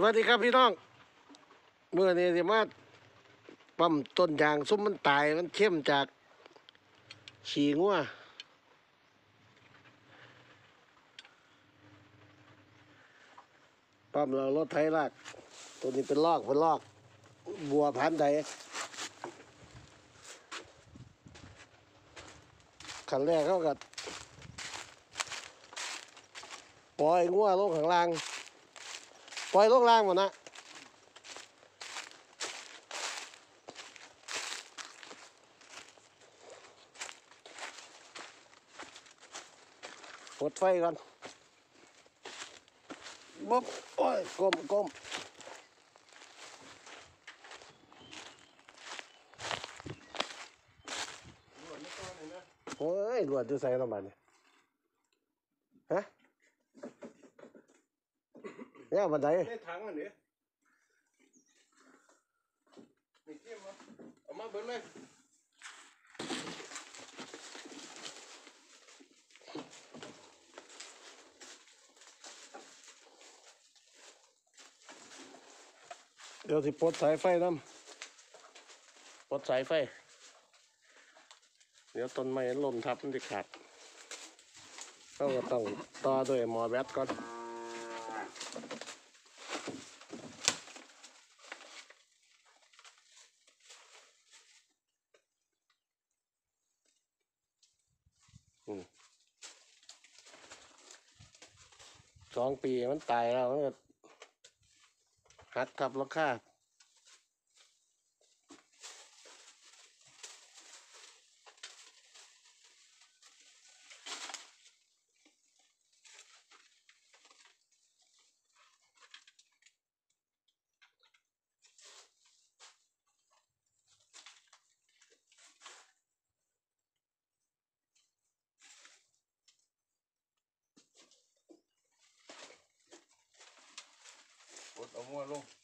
สวัสดีครับพี่น้องเมื่อนี้ที่มาปั๊มต้นยางซุ้มมันตายมันเข้มจากฉี่งัวปั๊มเรารถไถลากตัวนี้เป็นลอกเป็นลอกบัวพันธุ์ใดขันแรกเขากับปล่อยงัวลงข้างล่าง ปล่อยลงล่างหมดนะกดไฟก่อนบ๊บโอ้ยก้มก้มโอ้ยรวดจะใส่น้ำมันเนี่ยฮะ เนี่ยบันไดในถังอันนี้นี่เทียมวะเอามาเบิดเลยเดี๋ยวสิปลดสายไฟน้ำปลดสายไฟ เดี๋ยวต้นไม้หล่นทับมันจะขาดเราก็ต้องต่อด้วยหมอแบตก่อน อืมสองปี มันตายแล้วมันก็หักทับราคา กดเอามัวลง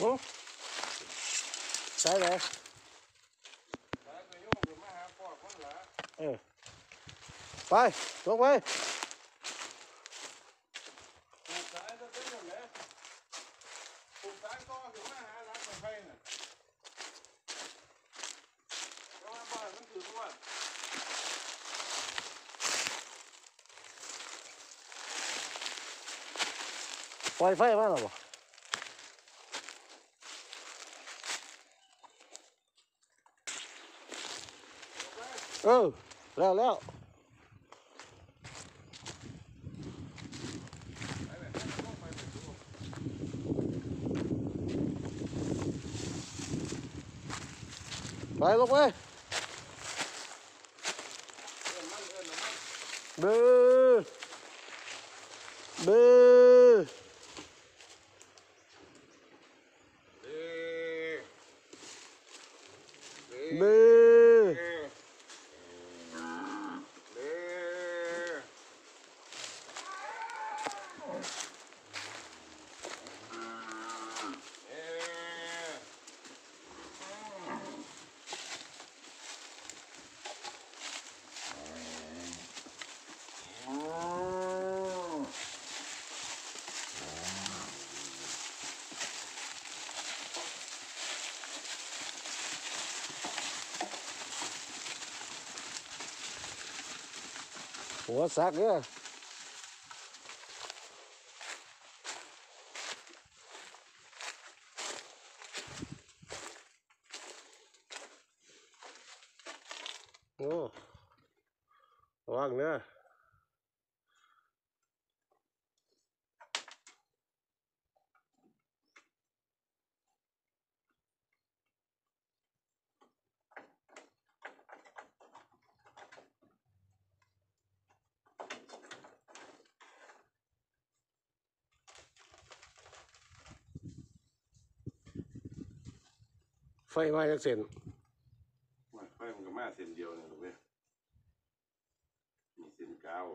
หึใช่เลยสายกร อมาหาพ่อคนหละ เออไปลงไป ปลูกสายจะเป็นยังไงปลูกสายต่อหรือมาหารักไฟน่ะเพราะว่าบ้านมันถือว่า ปล่อยไฟมาหรอบ่เออแล้วแล้วไปลงไปเบือเบือ เอ๊ะเอ๊ะ มือ หัวซักเนี่ยโอ้ระวังเนี่ย ฟไหม้จากเส้นไม่ไฟมันก็มาเส้นเดียวนี่ลูกเว้ยมีเส้นกาว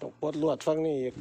ต้อง ปลดลวดฟังนี่อีก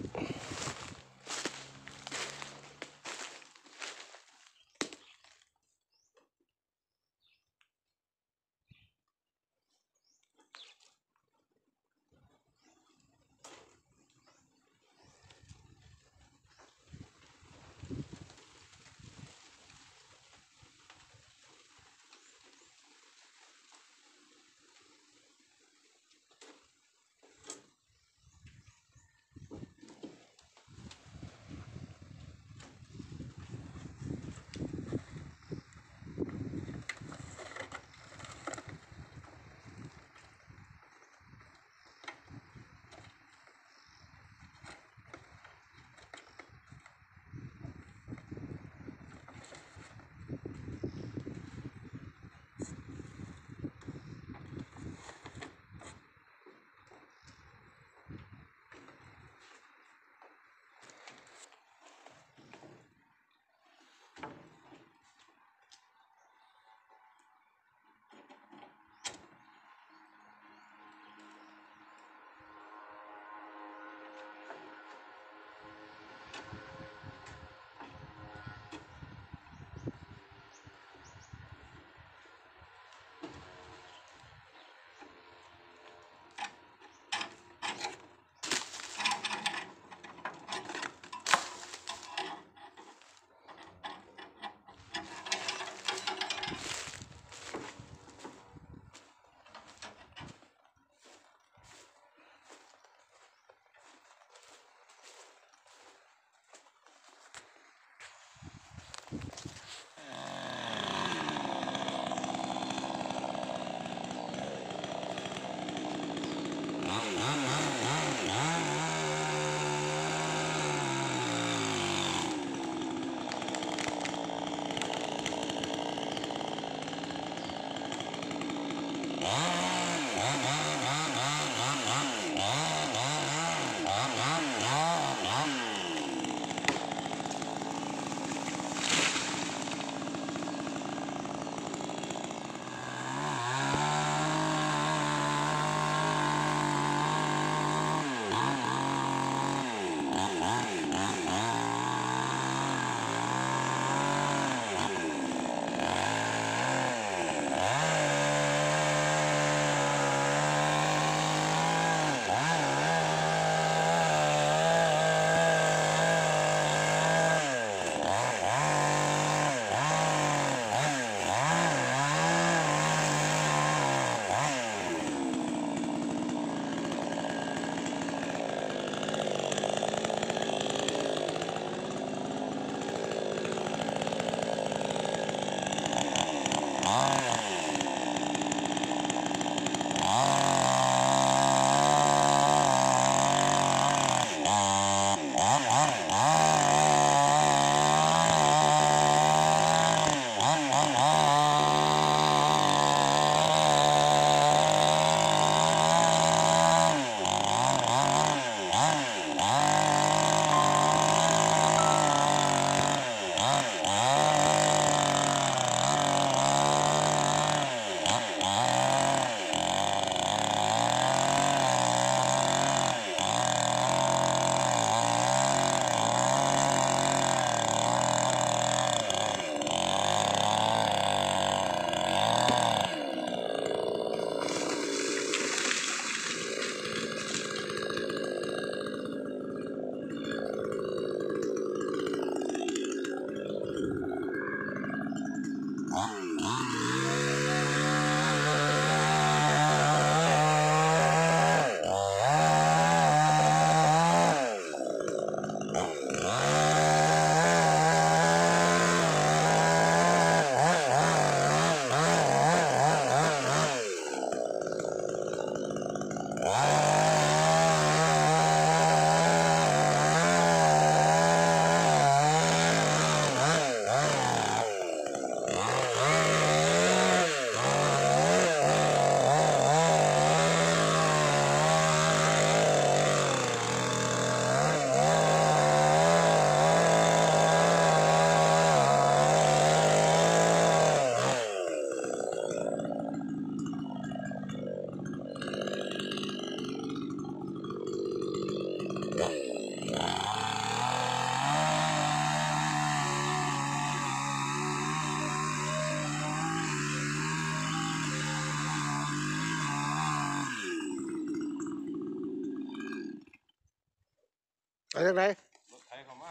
ไปทางไหนรถไถเข้ามา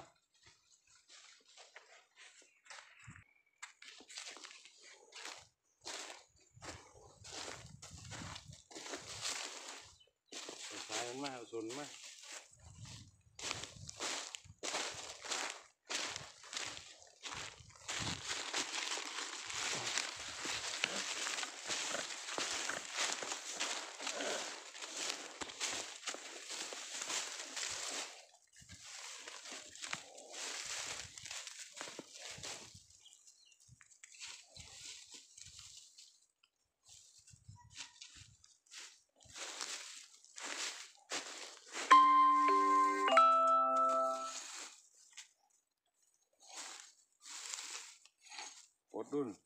สายมันมาเอาสนมา ก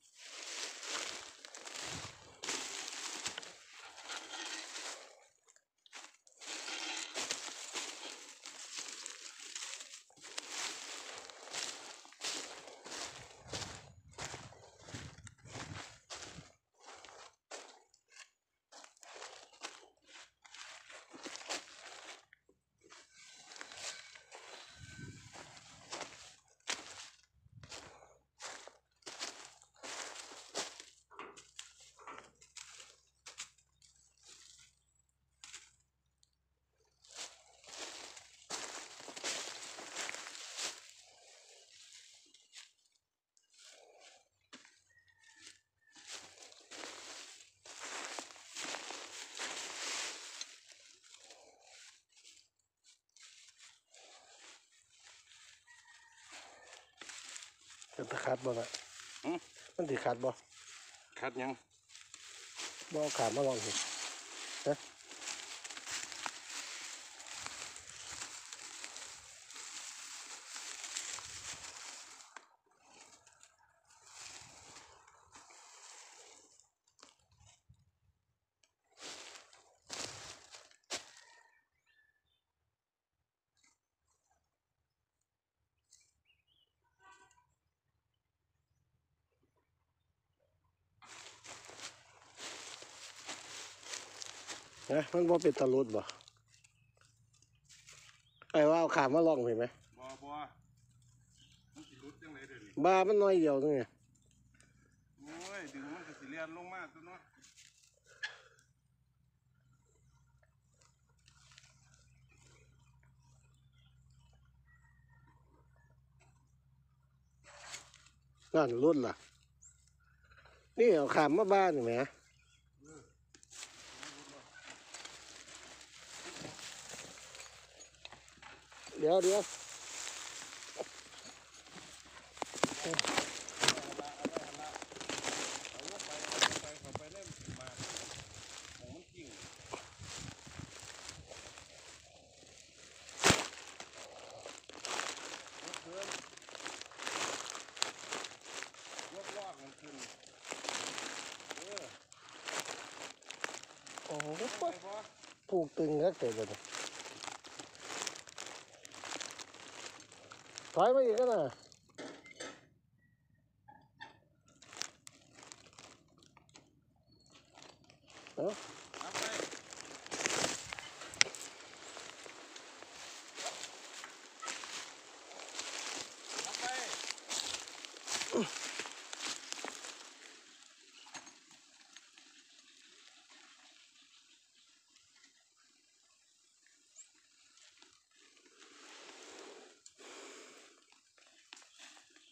ดดุนจะตะขาดบ่ล่ะหืม มันสิขาดบ่คัดยังบ่เอาขาดมาลองสิฮะนะ มันบ่เป็นตะลุดบ่ไอ้ว่าเอาขามาลองเห็นไหมบอบอมันสิรุดจังเลยเดี๋ยวนี้บามันน้อยเดียวนึงไงโอ้ยดึงมันก็สิเลียนลงมากตัวเนาะนั่นรุ่นล่ะ นี่เอาขามมาบ้านเห็นไหมเดี๋ยวเดี๋ยว เอาลงไปเอาลงไปเข้าไปเล่มมาหมองมันกิ่งยกเพิ่มยกลอ กมันขึ้นเออโอ้โหไปพอผูกตึงก็เกิดเลยถอยมา อีกก็นะเอ้า เอาไปเอาไป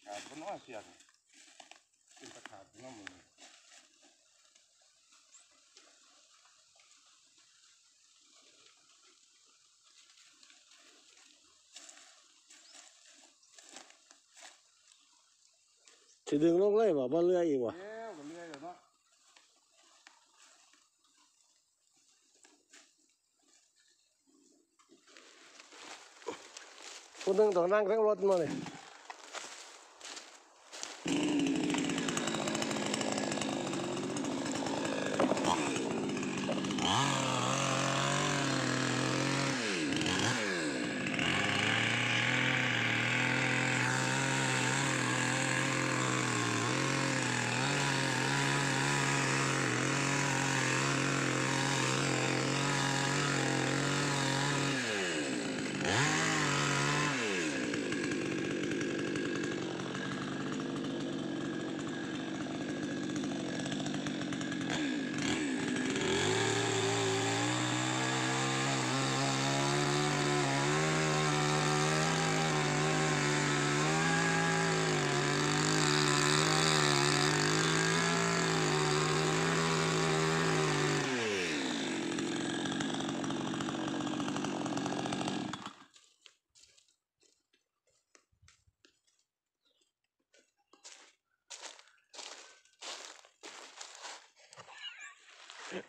ขาดบ นว่าเสียงเป็นตะขาบนว่ามือสิดึงลงเลยบ่บ่เลื่อยอีกบ่เอ้วกันเรื่อยเลยเนาะผู้หนึงต้องนั่งทั้งรถมาเลย Ah.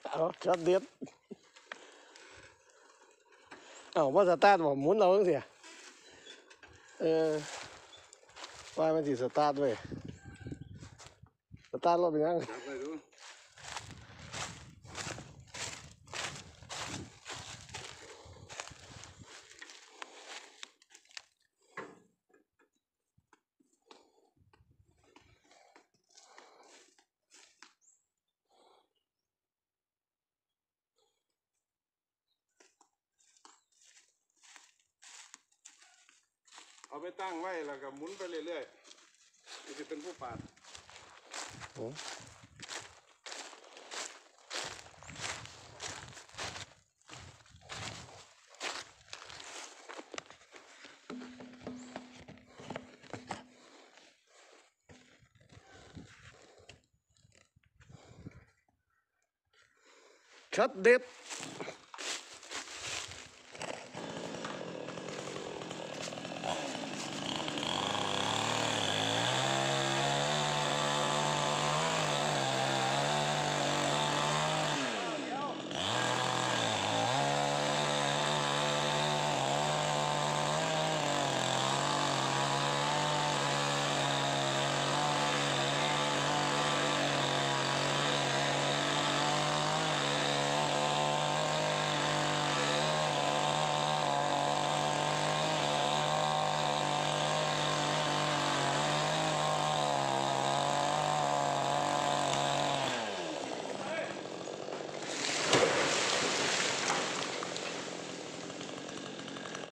เอาช็อตเด็ดเอาว่าสตาร์ทบอกหมุนเอาจังเสียเออว่ามันสิสตาร์ทเว้ยสตาร์ทรถเป็นยั เอาไปตั้งไว้แล้วก็หมุนไปเรื่อยๆนี่จะเป็นผู้ปาดโอ้ช็อตเด็ด